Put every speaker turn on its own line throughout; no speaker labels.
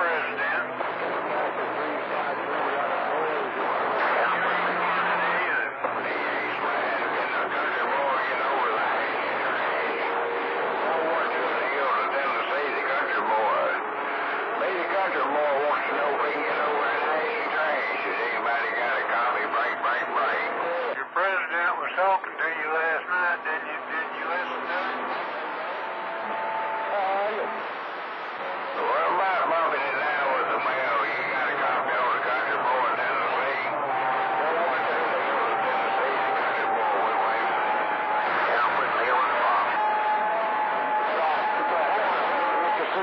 friend.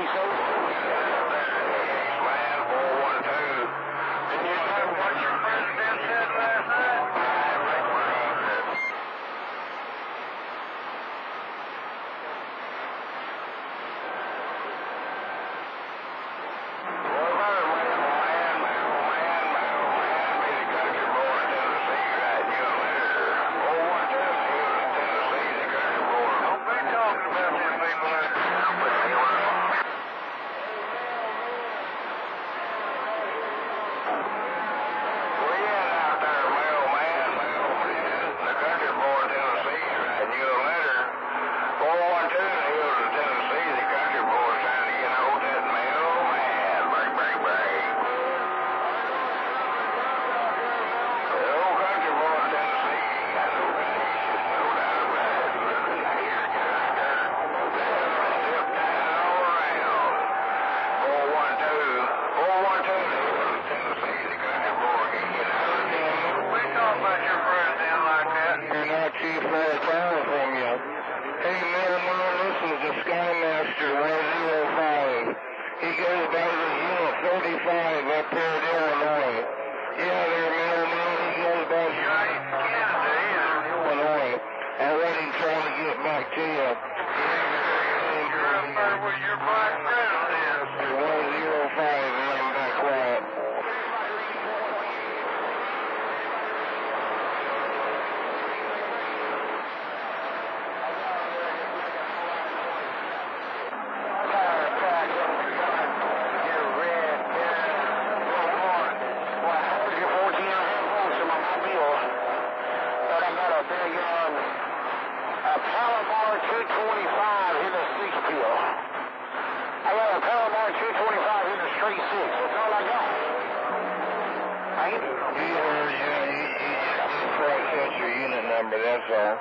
Cruzeiro. from you. Hey, Metal this is the Skymaster 105. He goes by the unit 35 up here in Illinois. right?
You, your
unit number, that's all.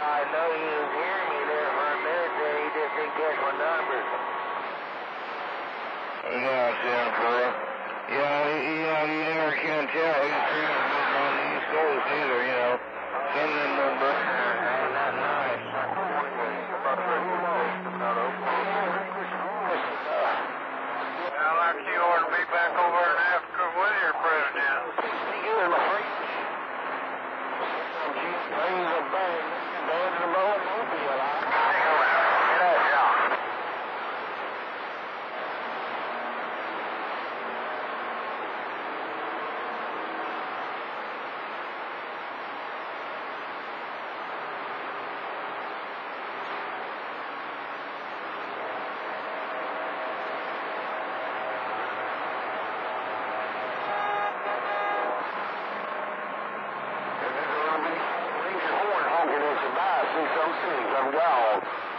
I know he was hearing me there for a minute he just didn't catch my numbers.
Yeah, it's Yeah, you know, you never can tell. He's on the East Coast either,
John Sings and Wells.